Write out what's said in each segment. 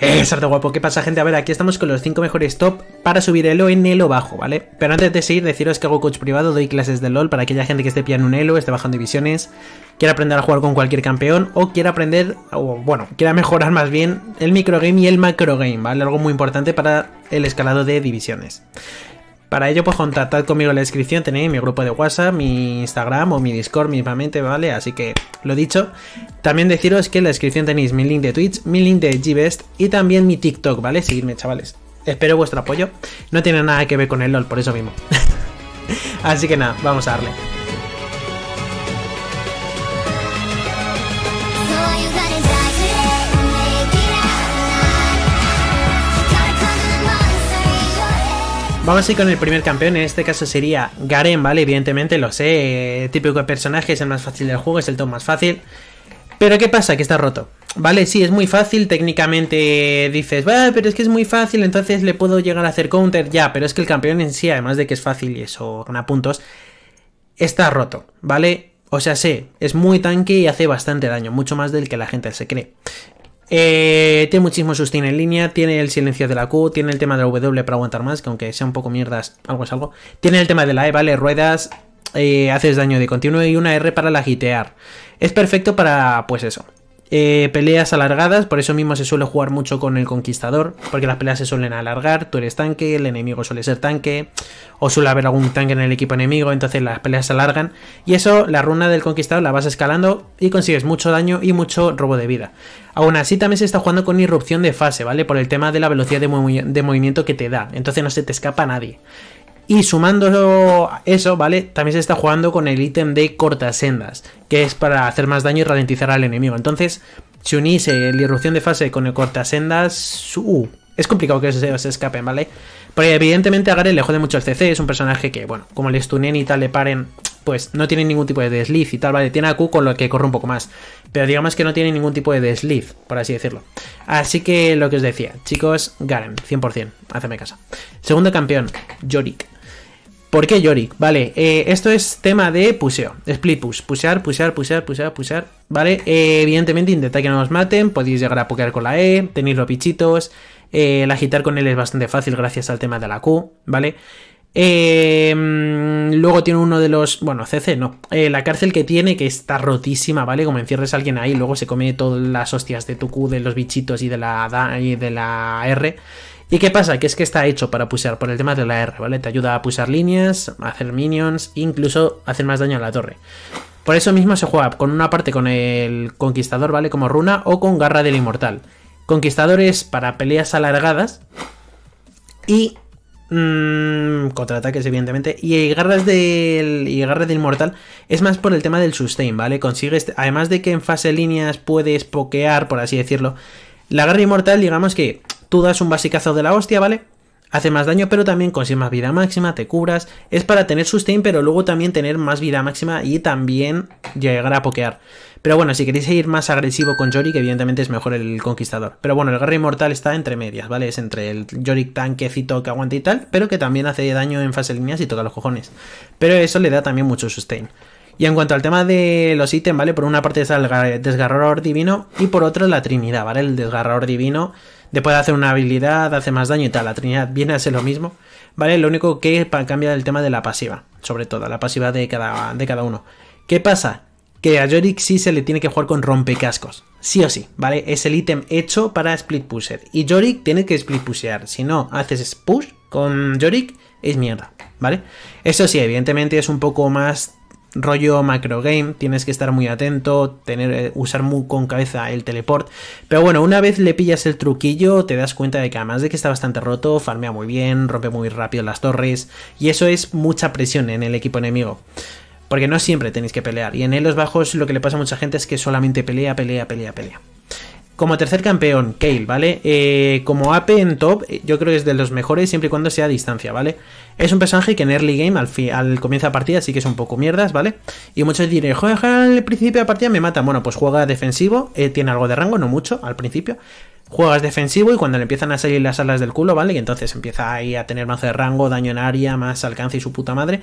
Exacto, guapo. ¿Qué pasa, gente? A ver, aquí estamos con los 5 mejores top para subir elo en elo bajo, ¿vale? Pero antes de seguir, deciros que hago coach privado, doy clases de LOL para aquella gente que esté pillando un elo, esté bajando divisiones, quiera aprender a jugar con cualquier campeón o quiera aprender, o bueno, quiera mejorar más bien el microgame y el macrogame, ¿vale? Algo muy importante para el escalado de divisiones. Para ello, pues contactad conmigo en la descripción, tenéis mi grupo de WhatsApp, mi Instagram o mi Discord mismamente, ¿vale? Así que, lo dicho. También deciros que en la descripción tenéis mi link de Twitch, mi link de Gbest y también mi TikTok, ¿vale? Seguidme, chavales. Espero vuestro apoyo. No tiene nada que ver con el LOL, por eso mismo. Así que nada, vamos a darle. Vamos a ir con el primer campeón, en este caso sería Garen, ¿vale? Evidentemente lo sé, eh, típico personaje, es el más fácil del juego, es el top más fácil. Pero ¿qué pasa? Que está roto. Vale, sí, es muy fácil, técnicamente dices, va, pero es que es muy fácil, entonces le puedo llegar a hacer counter, ya, pero es que el campeón en sí, además de que es fácil y eso gana puntos, está roto, ¿vale? O sea, sé, es muy tanque y hace bastante daño, mucho más del que la gente se cree. Eh, tiene muchísimo sustain en línea, tiene el silencio de la Q, tiene el tema de la W para aguantar más, que aunque sea un poco mierdas, algo es algo. Tiene el tema de la E, ¿vale? Ruedas, eh, haces daño de continuo y una R para la gitear. Es perfecto para, pues eso, eh, peleas alargadas, por eso mismo se suele jugar mucho con el conquistador, porque las peleas se suelen alargar, tú eres tanque, el enemigo suele ser tanque, o suele haber algún tanque en el equipo enemigo, entonces las peleas se alargan, y eso, la runa del conquistador la vas escalando y consigues mucho daño y mucho robo de vida. Aún así también se está jugando con irrupción de fase, ¿vale? Por el tema de la velocidad de, de movimiento que te da, entonces no se te escapa nadie. Y sumando eso, ¿vale? También se está jugando con el ítem de cortasendas, que es para hacer más daño y ralentizar al enemigo. Entonces, si unís la irrupción de fase con el cortasendas, uh, es complicado que se, se escapen, ¿vale? Porque evidentemente a Garen le jode mucho el CC, es un personaje que, bueno, como le stunen y tal, le paren, pues no tiene ningún tipo de desliz y tal, ¿vale? Tiene a Q con lo que corre un poco más, pero digamos que no tiene ningún tipo de desliz, por así decirlo. Así que lo que os decía, chicos, Garen, 100%, haceme caso. Segundo campeón, Yorick. ¿Por qué Yorick? Vale, eh, esto es tema de puseo, split push, pusear, pusear, pusear, pusear, pusear, ¿vale? Eh, evidentemente intentad que no nos maten, podéis llegar a pokear con la E, tenéis los bichitos, eh, el agitar con él es bastante fácil gracias al tema de la Q, ¿vale? luego tiene uno de los. Bueno, CC no. la cárcel que tiene, que está rotísima, ¿vale? Como encierres a alguien ahí, luego se come todas las hostias de tu Q, de los bichitos y de la, y de la R. ¿Y qué pasa? Que es que está hecho para pusear por el tema de la R, ¿vale? Te ayuda a pusar líneas, a hacer minions, incluso hacer más daño a la torre. Por eso mismo se juega con una parte con el conquistador, ¿vale? Como runa o con garra del inmortal. Conquistadores para peleas alargadas y mmm, contraataques, evidentemente. Y garras del y garra del inmortal es más por el tema del sustain, ¿vale? Consigues, además de que en fase líneas puedes pokear, por así decirlo. La garra inmortal, digamos que Tú das un basicazo de la hostia, ¿vale? Hace más daño, pero también consigues más vida máxima, te cubras. Es para tener sustain, pero luego también tener más vida máxima y también llegar a pokear. Pero bueno, si queréis ir más agresivo con Yorick, evidentemente es mejor el conquistador. Pero bueno, el Garra Inmortal está entre medias, ¿vale? Es entre el Yorick tanquecito que aguanta y tal, pero que también hace daño en fase líneas y toca los cojones. Pero eso le da también mucho sustain. Y en cuanto al tema de los ítems, ¿vale? Por una parte está el desgarrador divino y por otra la Trinidad, ¿vale? El desgarrador divino Después de hacer una habilidad, hace más daño y tal. La Trinidad viene a ser lo mismo. ¿Vale? Lo único que cambia el tema de la pasiva. Sobre todo, la pasiva de cada, de cada uno. ¿Qué pasa? Que a Yorick sí se le tiene que jugar con rompecascos. Sí o sí, ¿vale? Es el ítem hecho para split pusher. Y Yorick tiene que split pushear. Si no haces push con Yorick, es mierda, ¿vale? Eso sí, evidentemente es un poco más rollo macro game, tienes que estar muy atento, tener, eh, usar muy con cabeza el teleport. Pero bueno, una vez le pillas el truquillo, te das cuenta de que además de que está bastante roto, farmea muy bien, rompe muy rápido las torres, y eso es mucha presión en el equipo enemigo. Porque no siempre tenéis que pelear. Y en los bajos lo que le pasa a mucha gente es que solamente pelea, pelea, pelea, pelea. Como tercer campeón, Kale, ¿vale? Eh, como AP en top, eh, yo creo que es de los mejores siempre y cuando sea a distancia, ¿vale? Es un personaje que en early game, al, al comienzo de partida, sí que es un poco mierdas, ¿vale? Y muchos dirán, juega al principio de partida me mata. Bueno, pues juega defensivo, eh, tiene algo de rango, no mucho al principio. Juegas defensivo y cuando le empiezan a salir las alas del culo, ¿vale? Y entonces empieza ahí a tener más de rango, daño en área, más alcance y su puta madre.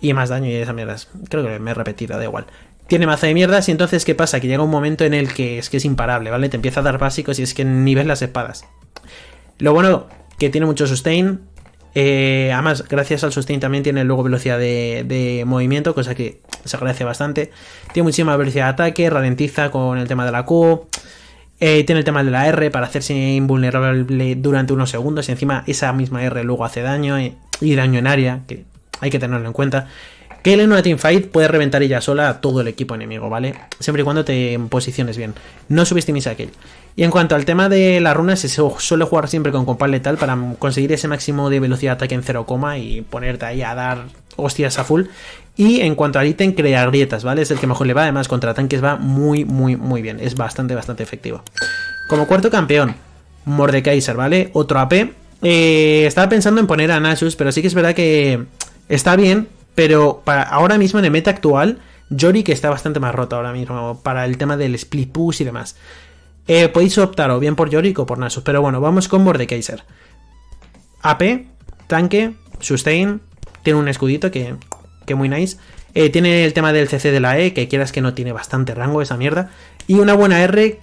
Y más daño y esas mierdas. Creo que me he repetido, da igual. Tiene mazo de mierdas y entonces ¿qué pasa? Que llega un momento en el que es que es imparable, ¿vale? Te empieza a dar básicos y es que ni ves las espadas. Lo bueno que tiene mucho sustain. Eh, además, gracias al sustain también tiene luego velocidad de, movimiento, cosa que se agradece bastante. Tiene muchísima velocidad de ataque, ralentiza con el tema de la Q. Eh, tiene el tema de la R para hacerse invulnerable durante unos segundos. Y encima esa misma R luego hace daño y, y daño en área, que hay que tenerlo en cuenta. Kayle en una teamfight puede reventar ella sola a todo el equipo enemigo, ¿vale? Siempre y cuando te posiciones bien. No subestimes a Kayle. Y en cuanto al tema de las runas, se suele jugar siempre con compás letal para conseguir ese máximo de velocidad de ataque en 0, y ponerte ahí a dar hostias a full. Y en cuanto al ítem, crear grietas, ¿vale? Es el que mejor le va, además contra tanques va muy, muy, muy bien. Es bastante, bastante efectivo. Como cuarto campeón, Mordekaiser, ¿vale? Otro AP. Eh, estaba pensando en poner a Nasus, pero sí que es verdad que está bien, pero para ahora mismo en el meta actual, Yorick está bastante más roto ahora mismo para el tema del split push y demás. Eh, podéis optar o bien por Yorick o por Nasus, pero bueno, vamos con Mordekaiser. AP, tanque, sustain, tiene un escudito que, que muy nice. Eh, tiene el tema del CC de la E, que quieras que no tiene bastante rango esa mierda. Y una buena R,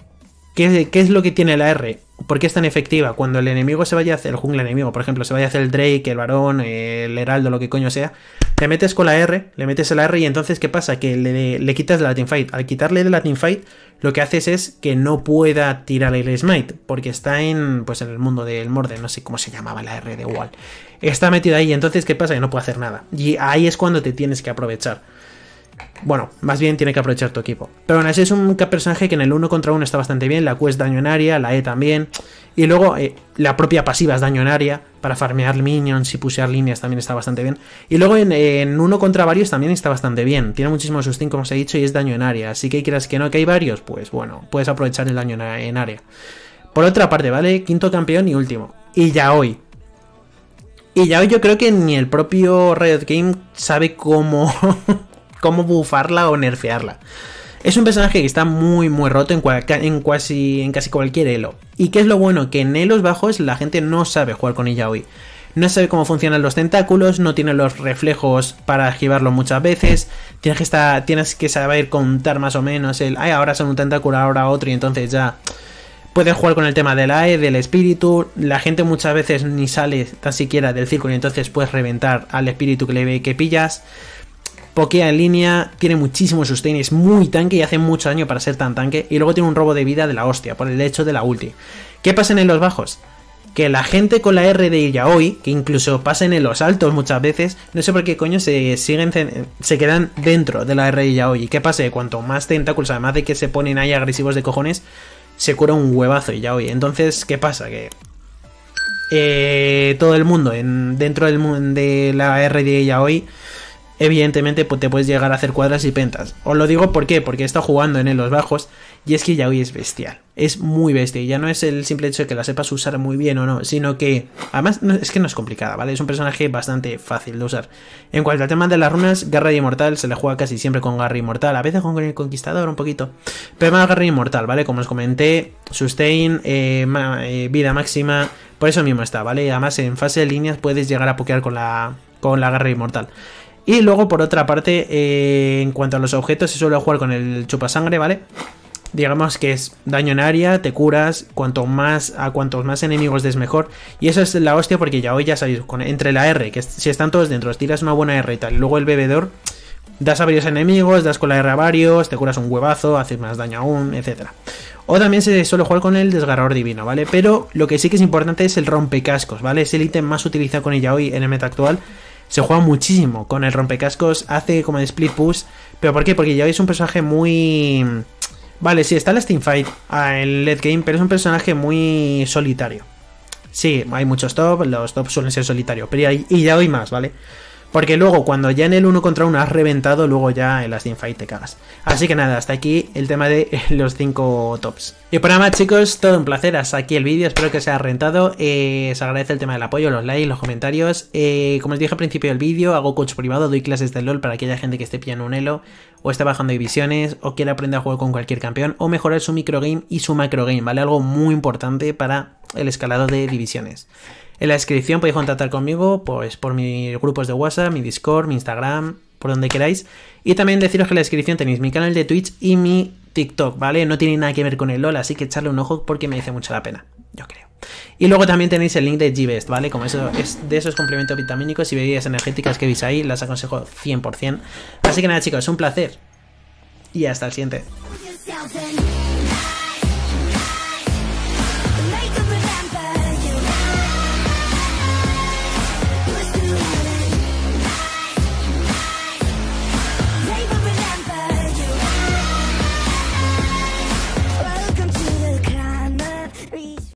¿qué, es lo que tiene la R? ¿Por qué es tan efectiva? Cuando el enemigo se vaya a hacer, el jungla enemigo, por ejemplo, se vaya a hacer el Drake, el varón, el heraldo, lo que coño sea, te metes con la R, le metes la R y entonces ¿qué pasa? Que le, le quitas la teamfight. Al quitarle de la teamfight, lo que haces es que no pueda tirar el smite, porque está en, pues en el mundo del morde, no sé cómo se llamaba la R de Wall. Está metido ahí, entonces ¿qué pasa? Que no puede hacer nada. Y ahí es cuando te tienes que aprovechar. Bueno, más bien tiene que aprovechar tu equipo. Pero bueno, ese es un personaje que en el 1 contra 1 está bastante bien. La Q es daño en área, la E también. Y luego eh, la propia pasiva es daño en área. Para farmear minions y pusear líneas también está bastante bien. Y luego en, uno contra varios también está bastante bien. Tiene muchísimo sustain, como os he dicho, y es daño en área. Así que quieras que no, que hay varios, pues bueno, puedes aprovechar el daño en área. Por otra parte, ¿vale? Quinto campeón y último. Y ya hoy. Y ya hoy yo creo que ni el propio Riot Game sabe cómo cómo bufarla o nerfearla. Es un personaje que está muy muy roto en, en, casi, en casi cualquier elo. ¿Y qué es lo bueno? Que en elos bajos la gente no sabe jugar con ella hoy. No sabe cómo funcionan los tentáculos, no tiene los reflejos para esquivarlo muchas veces. Tienes que, estar, tienes que saber contar más o menos el, ay, ahora son un tentáculo, ahora otro, y entonces ya puedes jugar con el tema del aire, del espíritu. La gente muchas veces ni sale tan siquiera del círculo y entonces puedes reventar al espíritu que le ve que pillas pokea en línea, tiene muchísimo sustain, es muy tanque y hace mucho daño para ser tan tanque. Y luego tiene un robo de vida de la hostia por el hecho de la ulti. ¿Qué pasa en los bajos? Que la gente con la R de Yaoi, que incluso pasen en los altos muchas veces, no sé por qué coño se siguen se quedan dentro de la R de Yaoi. ¿Y qué pasa? Cuanto más tentáculos, además de que se ponen ahí agresivos de cojones, se cura un huevazo Yaoi. Entonces, ¿qué pasa? Que eh, todo el mundo en, dentro del, de la R de Yaoi evidentemente pues, te puedes llegar a hacer cuadras y pentas. Os lo digo ¿por qué? porque está jugando en los bajos y es que ya hoy es bestial. Es muy bestia. Ya no es el simple hecho de que la sepas usar muy bien o no, sino que además es que no es complicada, ¿vale? Es un personaje bastante fácil de usar. En cuanto al tema de las runas, Garra Inmortal se le juega casi siempre con Garra Inmortal, a veces con el Conquistador un poquito, pero más Garra Inmortal, ¿vale? Como os comenté, Sustain, eh, eh, vida máxima, por eso mismo está, ¿vale? Además en fase de líneas puedes llegar a pokear con la, con la Garra Inmortal. Y luego, por otra parte, eh, en cuanto a los objetos, se suele jugar con el chupasangre, ¿vale? Digamos que es daño en área, te curas, cuanto más a cuantos más enemigos des mejor. Y eso es la hostia porque ya hoy ya sabéis, con, entre la R, que si están todos dentro, tiras una buena R y tal, luego el bebedor, das a varios enemigos, das con la R a varios, te curas un huevazo, haces más daño aún, etc. O también se suele jugar con el desgarrador divino, ¿vale? Pero lo que sí que es importante es el rompecascos, ¿vale? Es el ítem más utilizado con ella hoy en el meta actual se juega muchísimo con el rompecascos, hace como de split push. ¿Pero por qué? Porque ya es un personaje muy... Vale, sí, está el Steam Fight ah, en late game, pero es un personaje muy solitario. Sí, hay muchos top, los top suelen ser solitarios, pero y ya hoy más, ¿vale? Porque luego, cuando ya en el uno contra uno has reventado, luego ya en la Fight te cagas. Así que nada, hasta aquí el tema de los 5 tops. Y por nada más, chicos, todo un placer. Hasta aquí el vídeo, espero que os haya rentado. Eh, se agradece el tema del apoyo, los likes, los comentarios. Eh, como os dije al principio del vídeo, hago coach privado, doy clases de LOL para aquella gente que esté pillando un elo, o esté bajando divisiones, o quiera aprender a jugar con cualquier campeón, o mejorar su microgame y su macrogame, ¿vale? Algo muy importante para el escalado de divisiones. En la descripción podéis contactar conmigo pues, por mis grupos de WhatsApp, mi Discord, mi Instagram, por donde queráis. Y también deciros que en la descripción tenéis mi canal de Twitch y mi TikTok, ¿vale? No tiene nada que ver con el LOL, así que echarle un ojo porque me dice mucho la pena, yo creo. Y luego también tenéis el link de G-Best, ¿vale? Como eso es de esos complementos vitamínicos y bebidas energéticas que veis ahí, las aconsejo 100%. Así que nada, chicos, un placer. Y hasta el siguiente.